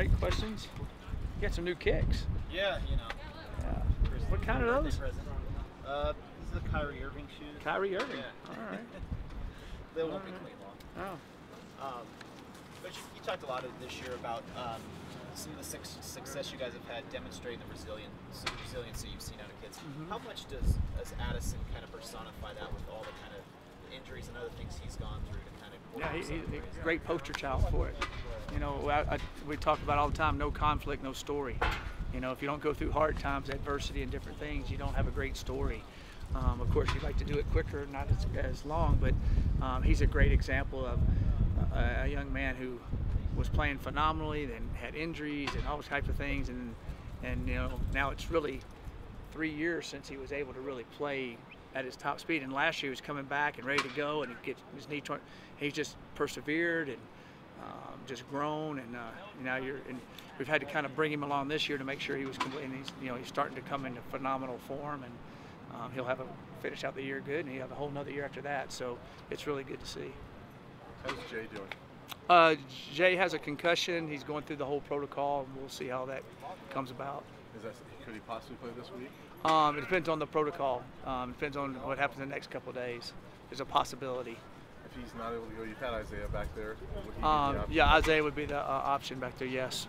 right, questions? You got some new kicks. Yeah, you know. Yeah. What kind of those? Uh, this is a Kyrie Irving shoes. Kyrie Irving. Yeah. All right. they won't be clean long. Oh. Um, but you, you talked a lot of this year about um, some of the suc success you guys have had demonstrating the resilience, resiliency you've seen out of kids. Mhm. How much does, does Addison kind of personify that with all the kind of injuries and other things he's gone through to kind of Yeah, he, he, he's a great poster child for it. You know, I, I, we talk about all the time, no conflict, no story. You know, if you don't go through hard times, adversity, and different things, you don't have a great story. Um, of course, you'd like to do it quicker, not as, as long, but um, he's a great example of a, a young man who was playing phenomenally, then had injuries and all those types of things, and and you know now it's really three years since he was able to really play at his top speed. And last year he was coming back and ready to go, and he gets his knee torn. He's just persevered and um, just grown, and uh, now you're. And we've had to kind of bring him along this year to make sure he was complete. And he's, you know, he's starting to come into phenomenal form, and um, he'll have a finish out the year good, and he'll have a whole nother year after that. So it's really good to see. How's Jay doing? Uh, Jay has a concussion. He's going through the whole protocol, and we'll see how that comes about. Is that could he possibly play this week? Um, it depends on the protocol. Um, it depends on what happens in the next couple of days. There's a possibility. If he's not able to go, you've had Isaiah back there. Would he be the Um, yeah, Isaiah would be the uh, option back there. Yes.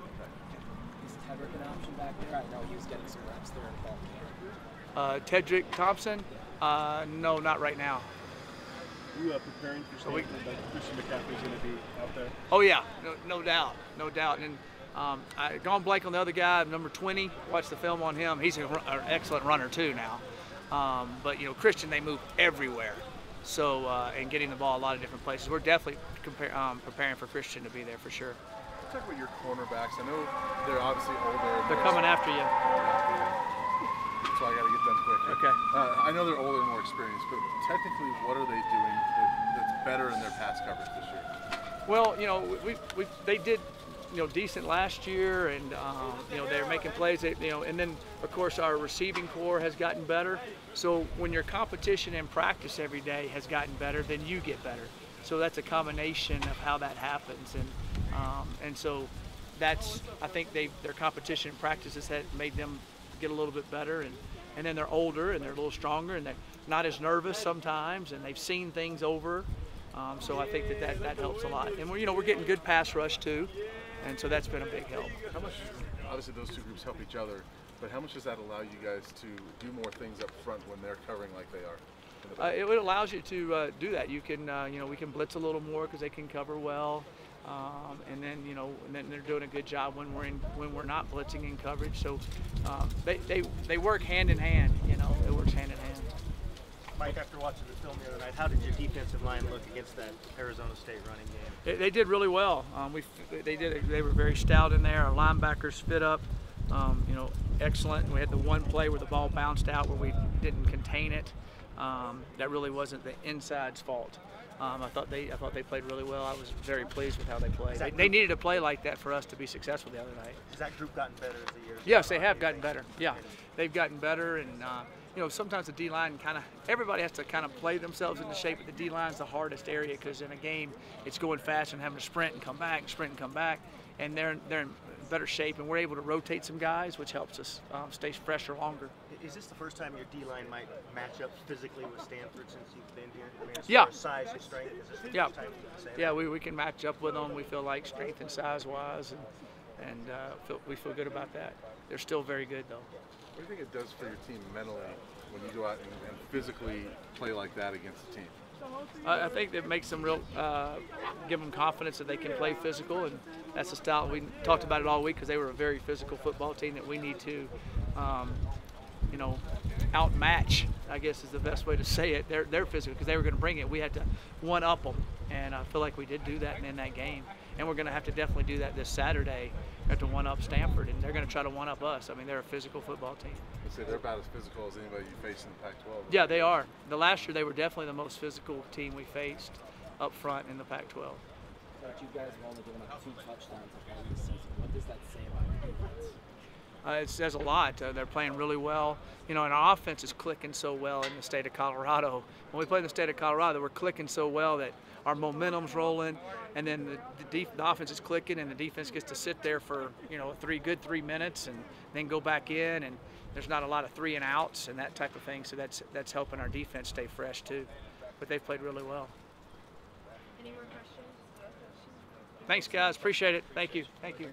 Is Tedrick an option back there? I know he was getting some reps there in fall camp. Uh, Tedrick Thompson. Uh, no, not right now. You uh, preparing for So we- Stanford, like Christian McCaffrey's going to be out there? Oh yeah, no, no doubt, no doubt. And um, I gone blank on the other guy, number 20. Watch the film on him. He's a, an excellent runner too now. Um, but you know, Christian, they move everywhere. So uh, and getting the ball a lot of different places. We're definitely compare, um, preparing for Christian to be there for sure. Let's talk about your cornerbacks. I know they're obviously older. They're coming after you. So I got to get done quick. Okay. Uh, I know they're older and more experienced, but technically, what are they doing that's better in their pass coverage this year? Well, you know, we, we they did, you know, decent last year, and um, you know they're making plays. You know, and then of course our receiving corps has gotten better. So when your competition in practice every day has gotten better, then you get better. So that's a combination of how that happens, and um, and so that's I think they their competition in practice has had made them get a little bit better, and and then they're older and they're a little stronger and they're not as nervous sometimes, and they've seen things over. Um, so I think that, that that helps a lot. And we're you know we're getting good pass rush too, and so that's been a big help. How much? Obviously, those two groups help each other, but how much does that allow you guys to do more things up front when they're covering like they are? the Uh, it, it allows you to uh, do that. You can, uh, you know, we can blitz a little more because they can cover well, um, and then you know, and then they're doing a good job when we're in when we're not blitzing in coverage. So um, they, they they work hand in hand. You know, it works hand in hand. Mike, after watching the film the other night, how did your defensive line look against that Arizona State running game? They, they did really well. Um, we they did they were very stout in there. Our linebackers fit up. Um, you know, excellent. We had the one play where the ball bounced out where we didn't contain it. Um, that really wasn't the inside's fault. Um, I thought they I thought they played really well. I was very pleased with how they played. They, they needed to play like that for us to be successful the other night. Has that group gotten better as the years? Yes, they have gotten better. Yeah, they've gotten better, and uh, you know sometimes the D line kind of everybody has to kind of play themselves into shape. But the D line's the hardest area because in a game it's going fast and having to sprint and come back, and sprint and come back, and they're they're in better shape, and we're able to rotate some guys, which helps us um, stay fresher longer. Is this the first time your D line might match up physically with Stanford since you've been here? I mean, as Yeah. far as size and strength, is this Yeah. first time you can say Yeah, we, we can match up with them. We feel like strength and size wise, and and uh, feel, we feel good about that. They're still very good though. What do you think it does for your team mentally when you go out and, and physically play like that against the team? I I think it makes them real, uh, give them confidence that they can play physical, and that's the style we talked about it all week because they were a very physical football team that we need to, um, you know, outmatch. I guess is the best way to say it. They're they're physical because they were going to bring it. We had to one up them, and I feel like we did do that in, in that game, and we're going to have to definitely do that this Saturday. We have to one up Stanford, and they're going to try to one up us. I mean, they're a physical football team. Let's say they're about as physical as anybody you face in the Pac-12. Yeah, they are. The last year they were definitely the most physical team we faced up front in the Pac-12. But you guys have only given up two touchdowns so this season. What does that say about your defense? Uh, it says a lot. Uh, they're playing really well. You know, and our offense is clicking so well in the state of Colorado. When we play in the state of Colorado, we're clicking so well that our momentum's rolling, and then the, the, def- the offense is clicking, and the defense gets to sit there for you know three good three minutes, and then go back in, and there's not a lot of three and outs and that type of thing. So that's that's helping our defense stay fresh too. But they've played really well. Any more questions? Thanks, guys. Appreciate it. Thank you. Thank you.